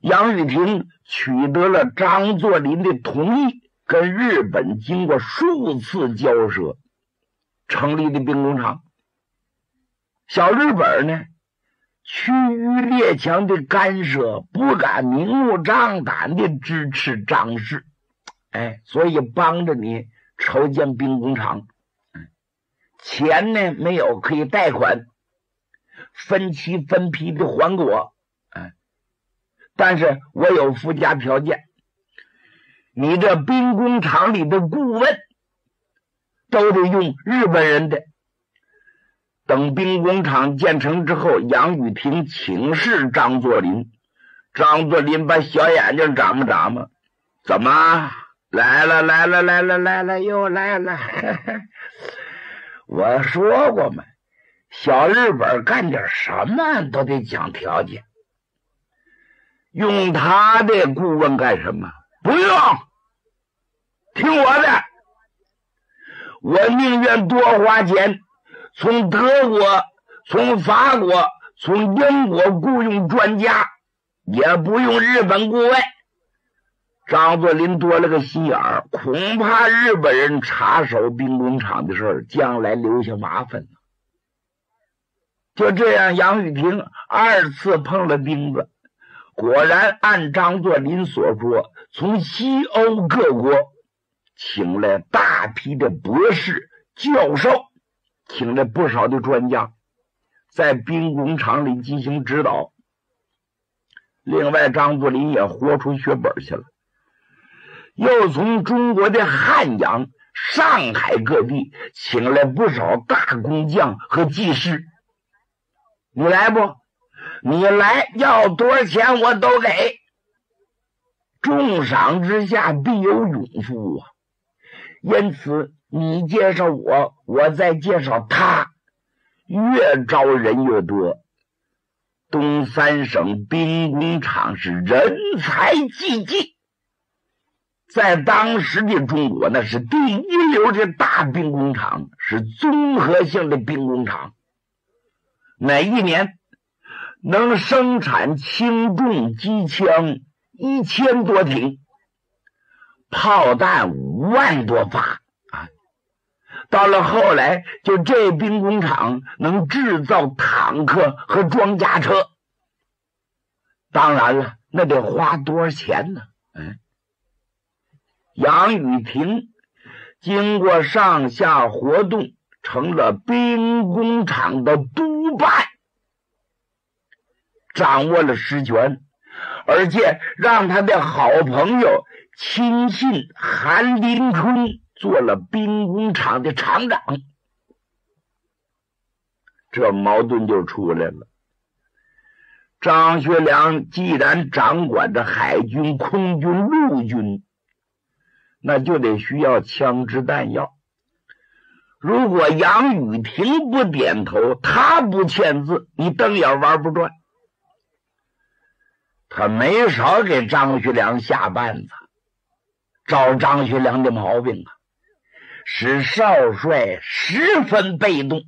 杨玉婷取得了张作霖的同意，跟日本经过数次交涉，成立的兵工厂。小日本呢，趋于列强的干涉，不敢明目张胆的支持张氏，哎，所以帮着你筹建兵工厂。钱呢没有，可以贷款，分期分批的还给我。但是我有附加条件，你这兵工厂里的顾问都得用日本人的。等兵工厂建成之后，杨雨婷请示张作霖，张作霖把小眼睛眨巴眨巴，怎么来了？来了，来了，来了，又来了。我说过嘛，小日本干点什么都得讲条件。用他的顾问干什么？不用，听我的，我宁愿多花钱，从德国、从法国、从英国雇佣专家，也不用日本顾问。张作霖多了个心眼儿，恐怕日本人插手兵工厂的事儿，将来留下麻烦就这样，杨玉婷二次碰了钉子。果然，按张作霖所说，从西欧各国请来大批的博士、教授，请来不少的专家，在兵工厂里进行指导。另外，张作霖也豁出血本去了，又从中国的汉阳、上海各地请来不少大工匠和技师。你来不？你来要多少钱，我都给。重赏之下必有勇夫啊！因此，你介绍我，我再介绍他，越招人越多。东三省兵工厂是人才济济，在当时的中国，那是第一流的大兵工厂，是综合性的兵工厂。每一年。能生产轻重机枪一千多挺，炮弹五万多发啊！到了后来，就这兵工厂能制造坦克和装甲车。当然了，那得花多少钱呢？嗯，杨雨婷经过上下活动，成了兵工厂的督办。掌握了实权，而且让他的好朋友亲信韩林春做了兵工厂的厂长，这矛盾就出来了。张学良既然掌管着海军、空军、陆军，那就得需要枪支弹药。如果杨雨婷不点头，他不签字，你瞪眼玩不转。他没少给张学良下绊子，招张学良的毛病啊，使少帅十分被动。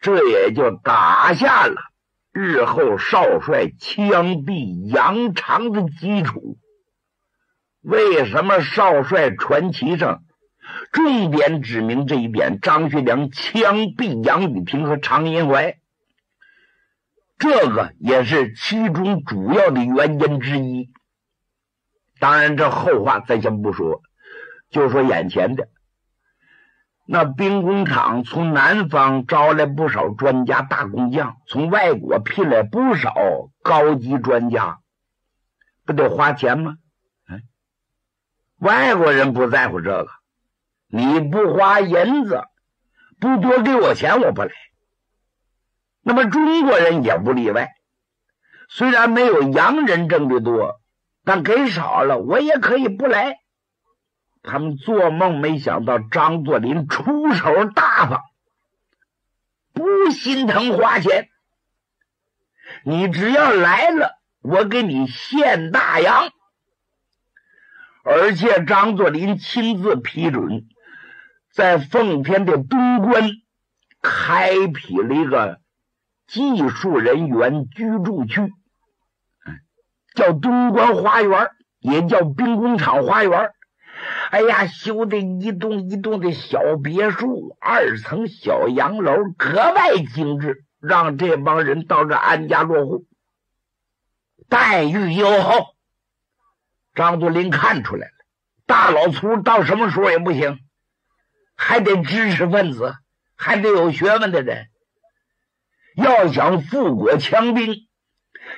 这也就打下了日后少帅枪毙杨长的基础。为什么少帅传奇上重点指明这一点？张学良枪毙杨雨婷和常荫怀。这个也是其中主要的原因之一。当然，这后话咱先不说，就说眼前的那兵工厂，从南方招来不少专家、大工匠，从外国聘来不少高级专家，不得花钱吗？嗯，外国人不在乎这个，你不花银子，不多给我钱，我不来。那么中国人也不例外，虽然没有洋人挣的多，但给少了我也可以不来。他们做梦没想到张作霖出手大方，不心疼花钱。你只要来了，我给你献大洋。而且张作霖亲自批准，在奉天的东关开辟了一个。技术人员居住区，叫东关花园，也叫兵工厂花园。哎呀，修的一栋一栋的小别墅，二层小洋楼，格外精致，让这帮人到这安家落户，待遇优厚。张作霖看出来了，大老粗到什么时候也不行，还得知识分子，还得有学问的人。要想富国强兵，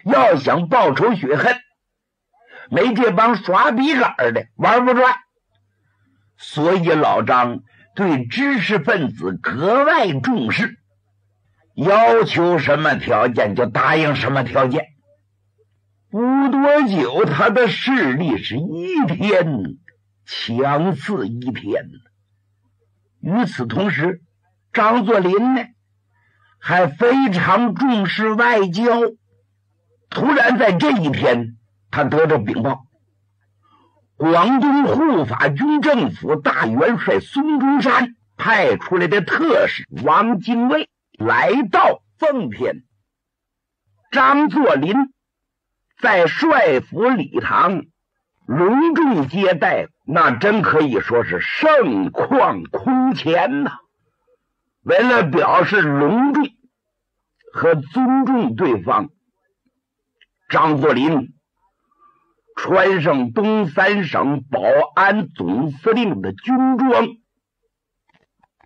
要想报仇雪恨，没这帮耍笔杆的玩不转。所以老张对知识分子格外重视，要求什么条件就答应什么条件。不多久，他的势力是一天强似一天。与此同时，张作霖呢？还非常重视外交。突然在这一天，他得着禀报：广东护法军政府大元帅孙中山派出来的特使王精卫来到奉天。张作霖在帅府礼堂隆重接待，那真可以说是盛况空前呐。为了表示隆重和尊重对方，张作霖穿上东三省保安总司令的军装，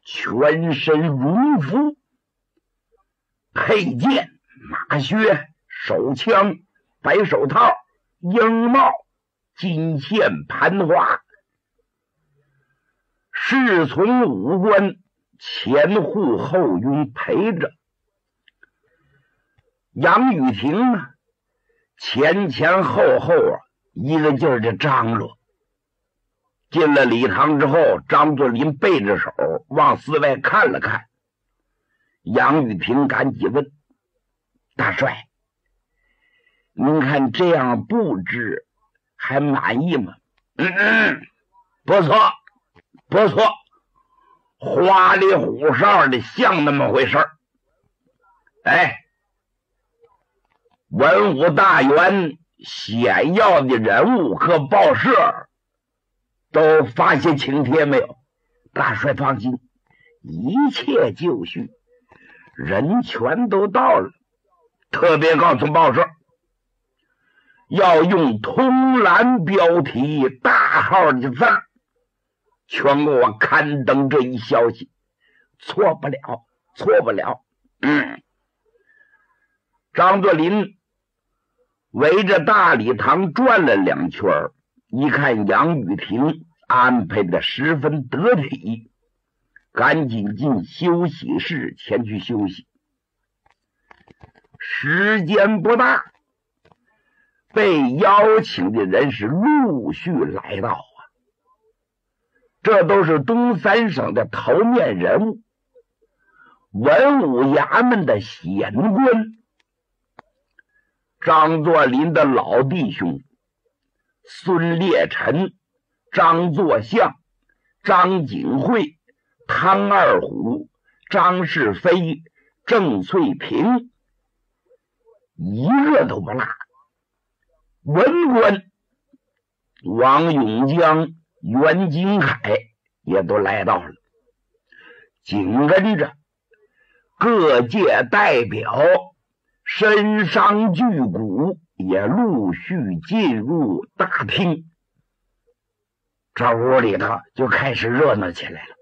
全身戎服，佩剑、马靴、手枪、白手套、鹰帽、金线盘花，侍从武官。前护后拥陪着杨雨婷呢，前前后后啊，一个劲儿的张罗。进了礼堂之后，张作霖背着手往寺外看了看。杨雨婷赶紧问：“大帅，您看这样布置还满意吗？”“嗯嗯，不错，不错。”花里胡哨的，像那么回事儿。哎，文武大员、显要的人物和报社都发些请帖没有？大帅放心，一切就绪，人全都到了。特别告诉报社，要用通栏标题、大号的字儿。全给我刊登这一消息，错不了，错不了。嗯，张作霖围着大礼堂转了两圈一看杨雨婷安排的十分得体，赶紧进休息室前去休息。时间不大，被邀请的人是陆续来到。这都是东三省的头面人物，文武衙门的显官，张作霖的老弟兄孙烈臣、张作相、张景惠、汤二虎、张世飞、郑翠萍，一个都不落。文官王永江。袁金凯也都来到了，紧跟着各界代表、身商巨贾也陆续进入大厅，这屋里头就开始热闹起来了。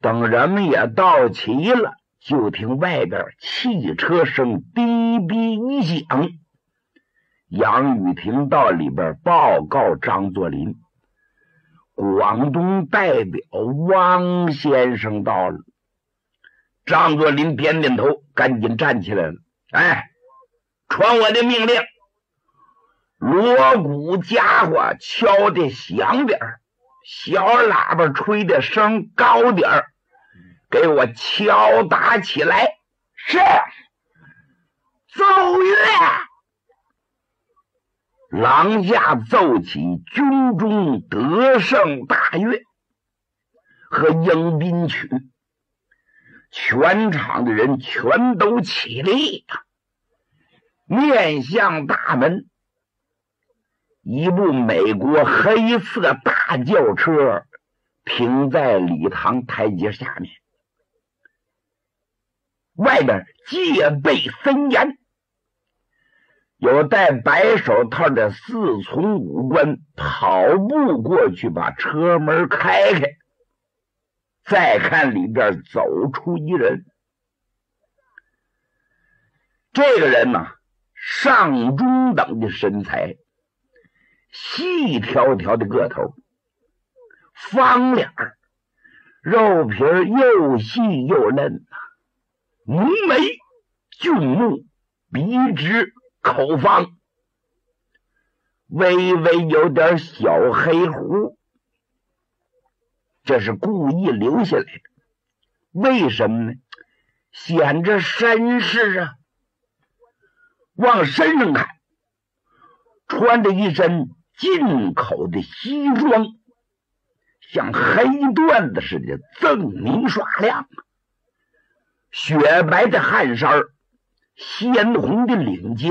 等人们也到齐了，就听外边汽车声滴滴一响，杨雨婷到里边报告张作霖。广东代表汪先生到了，张作霖点点头，赶紧站起来了。哎，传我的命令，锣鼓家伙敲的响点小喇叭吹的声高点给我敲打起来。是，奏乐。廊下奏起军中得胜大乐和迎宾曲，全场的人全都起立呀！面向大门，一部美国黑色大轿车停在礼堂台阶下面，外边戒备森严。有戴白手套的四从武官跑步过去，把车门开开。再看里边走出一人，这个人呢，上中等的身材，细条条的个头，方脸肉皮又细又嫩呐浓眉俊目，鼻直。口方，微微有点小黑胡，这是故意留下来的。为什么呢？显着绅士啊！往身上看，穿着一身进口的西装，像黑缎子似的锃明刷亮，雪白的汗衫儿。鲜红的领结，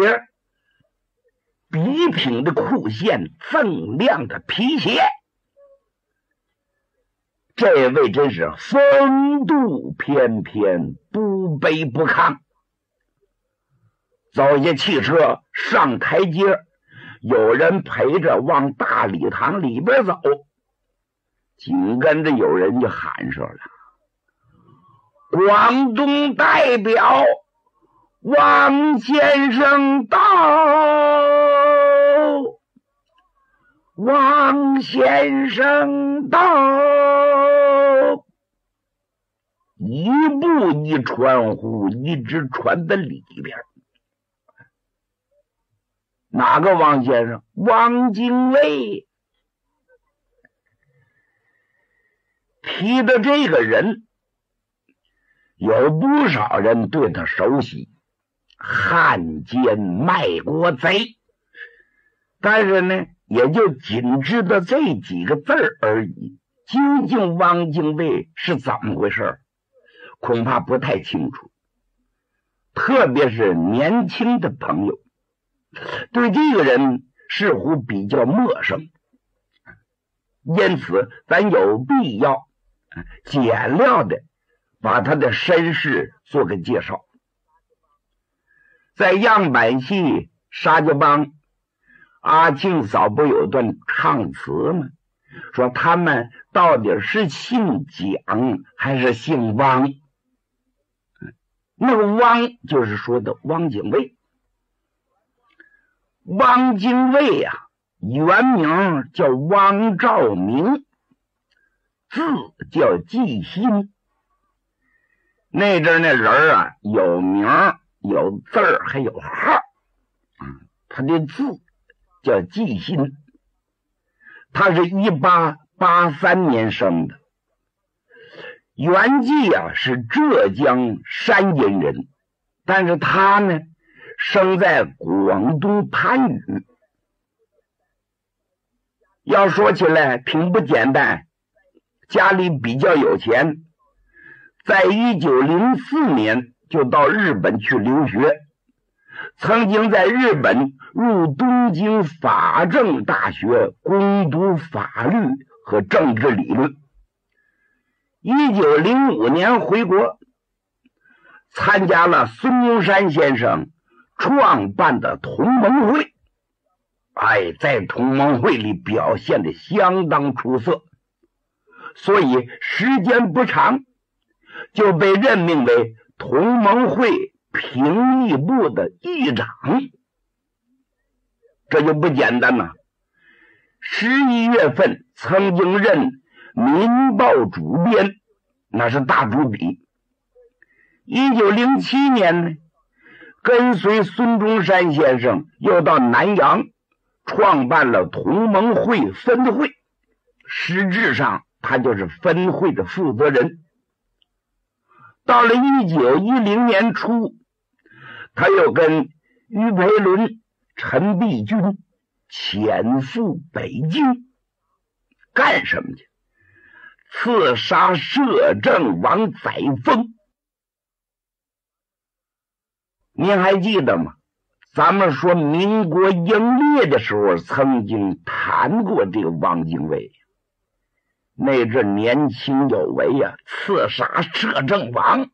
笔挺的裤线，锃亮的皮鞋，这位真是风度翩翩，不卑不亢。走下汽车，上台阶，有人陪着往大礼堂里边走，紧跟着有人就喊上了：“广东代表。”王先生到，王先生到，一步一传呼，一直传到里边。哪个王先生？王精卫。提的这个人，有不少人对他熟悉。汉奸卖国贼，但是呢，也就仅知道这几个字儿而已。究竟汪精卫是怎么回事恐怕不太清楚。特别是年轻的朋友，对这个人似乎比较陌生。因此，咱有必要简要的把他的身世做个介绍。在样板戏《沙家浜》，阿庆嫂不有段唱词吗？说他们到底是姓蒋还是姓汪？那个汪就是说的汪精卫。汪精卫呀，原名叫汪兆明，字叫季新。那阵那人啊，有名。有字儿还有号，啊，他的字叫季新，他是一八八三年生的，原籍啊是浙江山阴人，但是他呢生在广东番禺。要说起来挺不简单，家里比较有钱，在一九零四年。就到日本去留学，曾经在日本入东京法政大学攻读法律和政治理论。一九零五年回国，参加了孙中山先生创办的同盟会，哎，在同盟会里表现的相当出色，所以时间不长就被任命为。同盟会评议部的议长，这就不简单了。十一月份曾经任《民报》主编，那是大主笔。一九零七年呢，跟随孙中山先生又到南洋，创办了同盟会分会，实质上他就是分会的负责人。到了一九一零年初，他又跟于培伦、陈璧君潜赴北京，干什么去？刺杀摄政王载沣。您还记得吗？咱们说民国英烈的时候，曾经谈过这个汪精卫。那阵年轻有为呀，刺杀摄政王，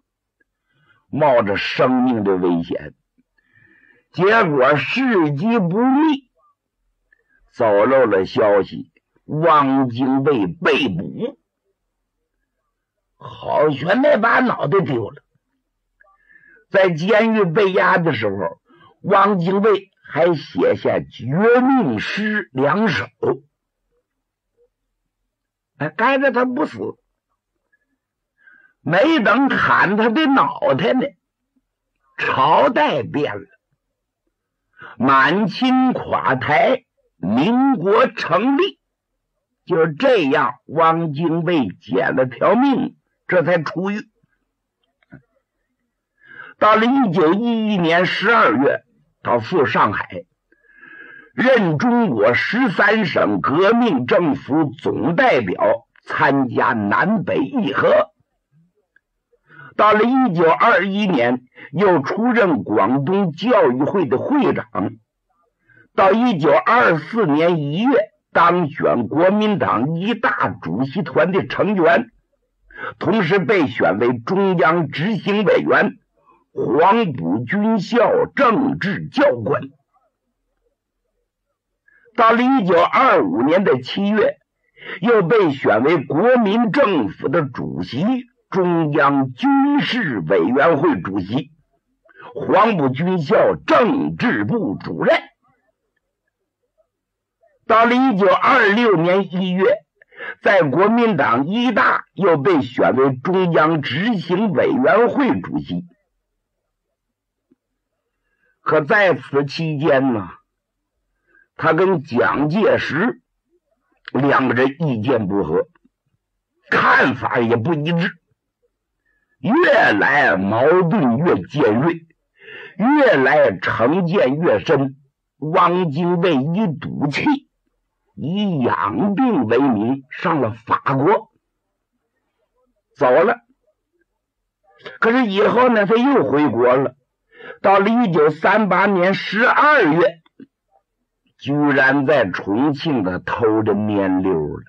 冒着生命的危险，结果事机不密，走漏了消息，汪精卫被捕，好悬那把脑袋丢了。在监狱被押的时候。汪精卫还写下绝命诗两首，哎，该着他不死，没等砍他的脑袋呢，朝代变了，满清垮台，民国成立，就这样，汪精卫捡了条命，这才出狱。到了一九一一年十二月。到赴上海，任中国十三省革命政府总代表，参加南北议和。到了一九二一年，又出任广东教育会的会长。到一九二四年一月，当选国民党一大主席团的成员，同时被选为中央执行委员。黄埔军校政治教官，到了一九二五年的七月，又被选为国民政府的主席、中央军事委员会主席、黄埔军校政治部主任。到了一九二六年一月，在国民党一大又被选为中央执行委员会主席。可在此期间呢，他跟蒋介石两个人意见不合，看法也不一致，越来矛盾越尖锐，越来成见越深。汪精卫一赌气，以养病为名上了法国，走了。可是以后呢，他又回国了。到了一九三八年十二月，居然在重庆的偷着面溜了。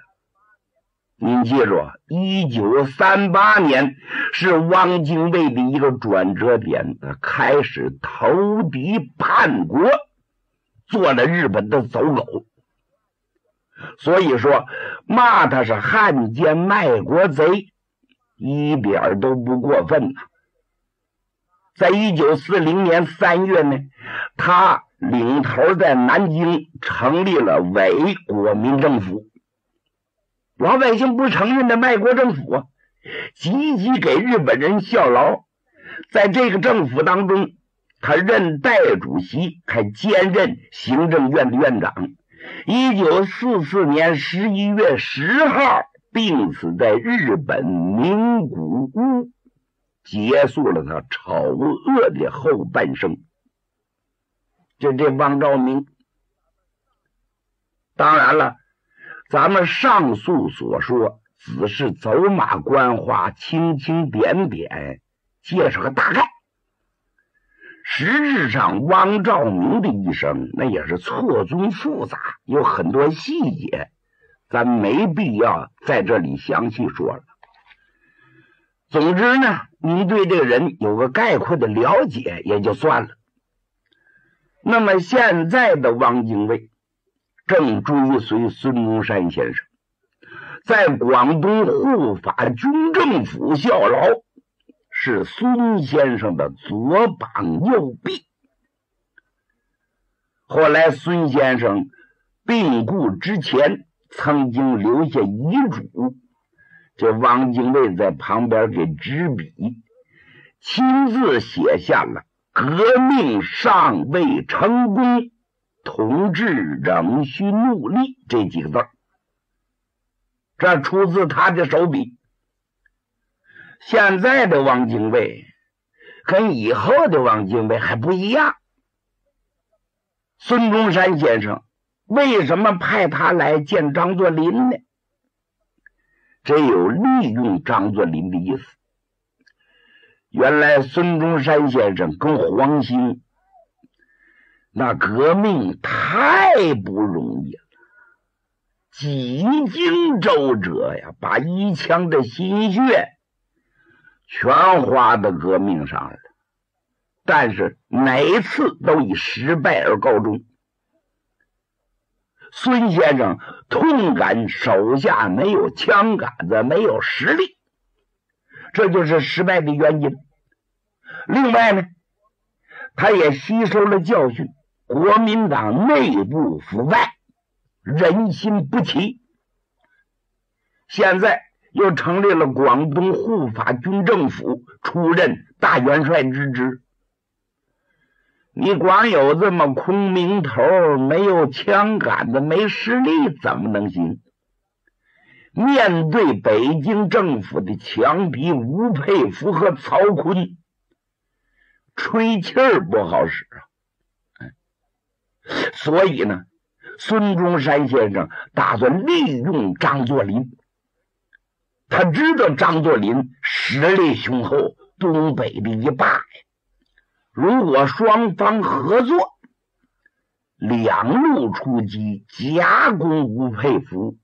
您记住，一九三八年是汪精卫的一个转折点，他开始投敌叛国，做了日本的走狗。所以说，骂他是汉奸卖国贼，一点都不过分呐。在一九四零年三月呢，他领头在南京成立了伪国民政府。老百姓不承认的卖国政府啊，积极给日本人效劳。在这个政府当中，他任代主席，还兼任行政院的院长。一九四四年十一月十号，病死在日本名古屋。结束了他丑恶的后半生。就这汪兆铭，当然了，咱们上述所说只是走马观花、轻轻点点，介绍个大概。实质上，汪兆铭的一生那也是错综复杂，有很多细节，咱没必要在这里详细说了。总之呢。你对这个人有个概括的了解也就算了。那么现在的汪精卫正追随孙中山先生，在广东护法军政府效劳，是孙先生的左膀右臂。后来孙先生病故之前，曾经留下遗嘱。这汪精卫在旁边给执笔，亲自写下了“革命尚未成功，同志仍需努力”这几个字这出自他的手笔。现在的汪精卫跟以后的汪精卫还不一样。孙中山先生为什么派他来见张作霖呢？这有利用张作霖的意思。原来孙中山先生跟黄兴那革命太不容易了，几经周折呀，把一腔的心血全花到革命上了，但是每次都以失败而告终。孙先生痛感手下没有枪杆子，没有实力，这就是失败的原因。另外呢，他也吸收了教训，国民党内部腐败，人心不齐，现在又成立了广东护法军政府，出任大元帅之职。你光有这么空名头，没有枪杆子，没实力，怎么能行？面对北京政府的强敌吴佩孚和曹锟，吹气儿不好使啊！所以呢，孙中山先生打算利用张作霖。他知道张作霖实力雄厚，东北的一霸呀。如果双方合作，两路出击，夹攻吴佩孚，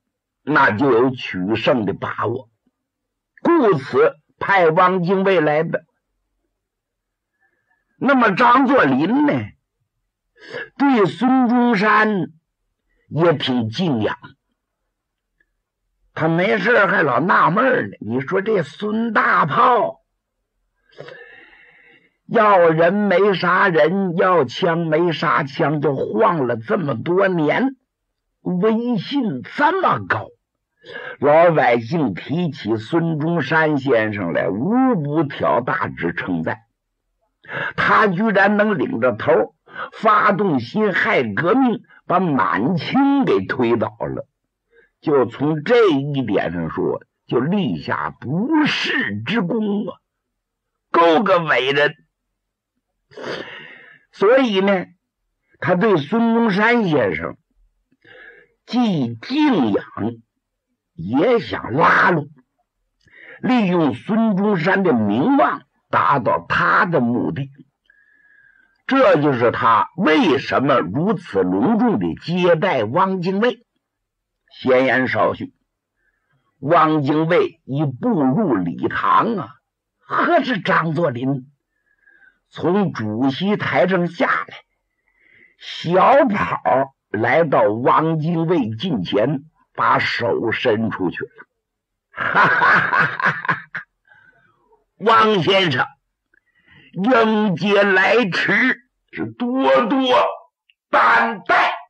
那就有取胜的把握。故此派汪精卫来的。那么张作霖呢，对孙中山也挺敬仰，他没事还老纳闷呢。你说这孙大炮？要人没杀人，要枪没杀枪，就晃了这么多年，威信这么高，老百姓提起孙中山先生来，无不挑大指称赞。他居然能领着头发动辛亥革命，把满清给推倒了，就从这一点上说，就立下不世之功啊，够个伟人。所以呢，他对孙中山先生既敬仰，也想拉拢，利用孙中山的名望达到他的目的。这就是他为什么如此隆重的接待汪精卫。闲言少叙，汪精卫已步入礼堂啊，何止张作霖？从主席台上下来，小跑来到汪精卫近前，把手伸出去了。哈哈哈哈哈！汪先生，迎接来迟，是多多担待。